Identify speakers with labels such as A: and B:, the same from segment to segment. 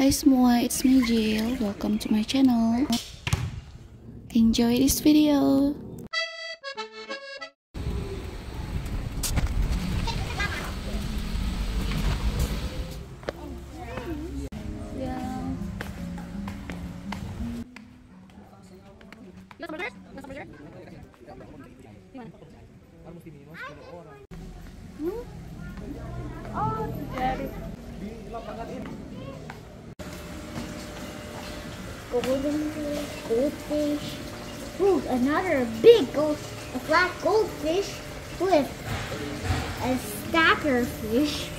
A: Hai semua, it's me Jill. Welcome to my channel. Enjoy this video.
B: Golden fish, goldfish. Ooh, another big gold, a flat goldfish with a stacker fish.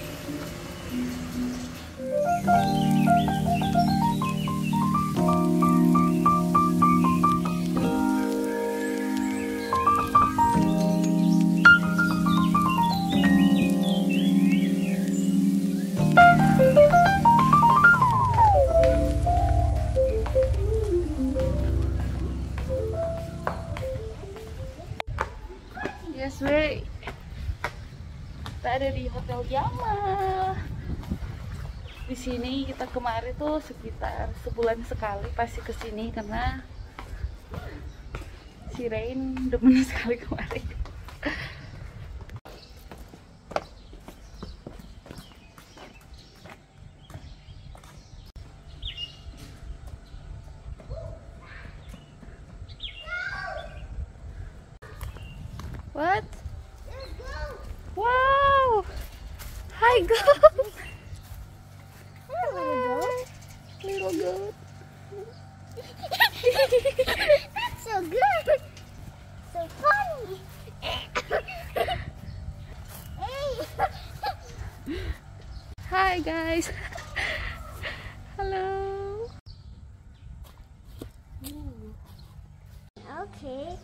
A: We. Kita ada di Hotel Yama. Di sini kita kemarin tuh sekitar sebulan sekali pasti ke sini karena si Rain demen sekali kemarin. Little goat.
B: so good. So funny. hey.
A: Hi, guys. Hello.
B: Okay.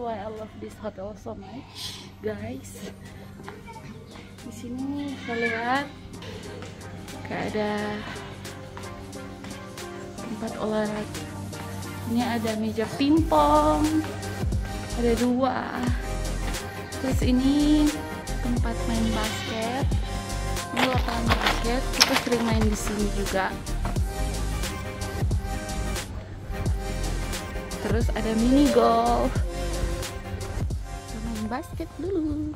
A: Why I love this hotel so much, guys. Di sini saya lihat kayak ada tempat olahraga. Ini ada meja pingpong, ada dua. Terus ini tempat main basket. Ini lapangan basket. Kita sering main di sini juga. Terus ada mini golf. Basket dulu.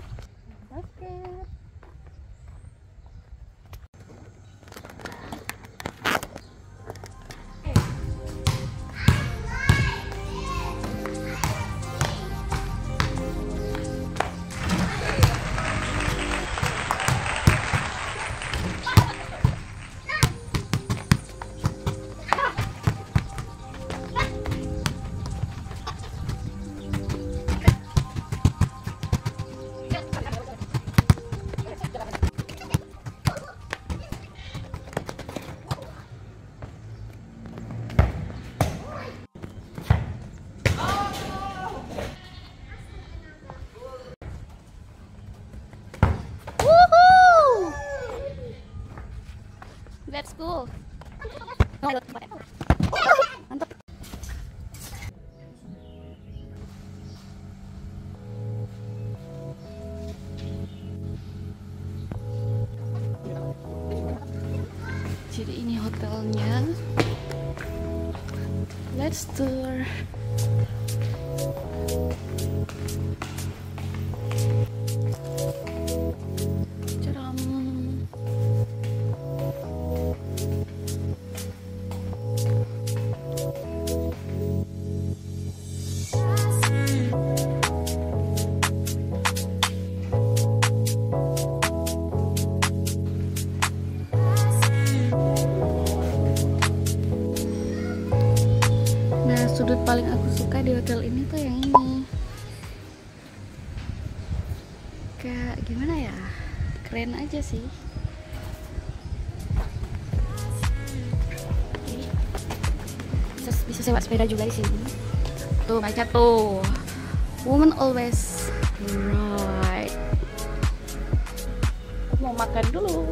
A: That's cool. Di hotel ini tuh yang ini. Kayak gimana ya? Keren aja sih.
B: Bisa, bisa sewa sepeda juga di sini.
A: Tuh baca tuh. Woman always right. Mau makan dulu.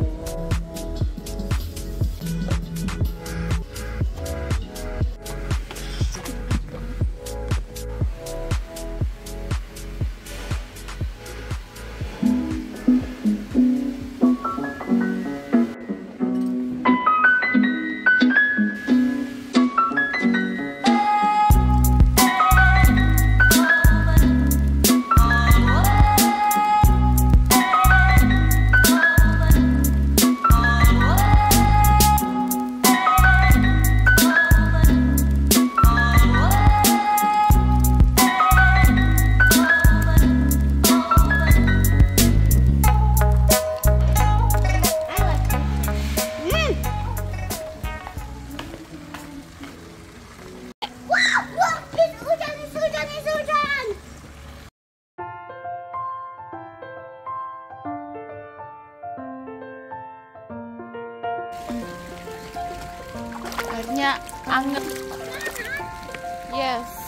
A: Anget. Yes.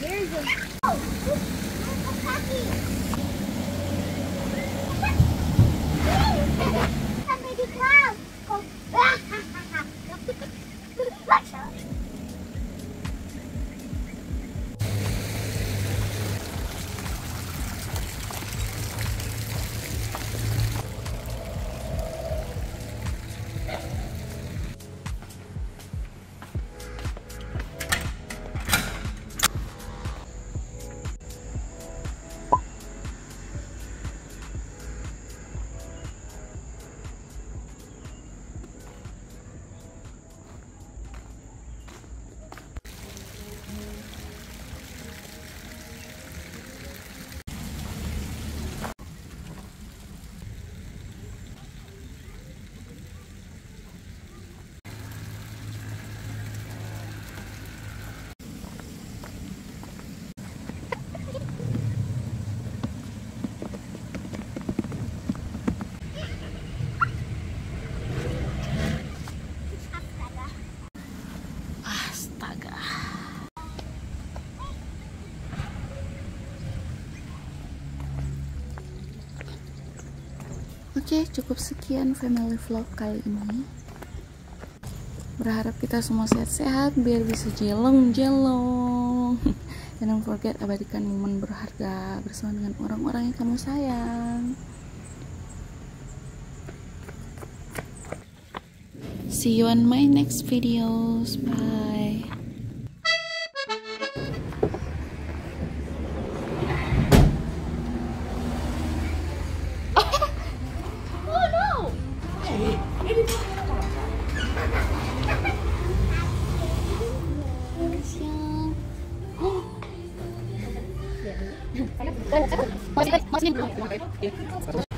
A: there's a Oke, cukup sekian family vlog kali ini. Berharap kita semua sehat-sehat biar bisa jelong-jelong. And don't forget abadikan momen berharga bersama dengan orang-orang yang kamu sayang. See you on my next videos. Bye.
B: Muslim, Muslim.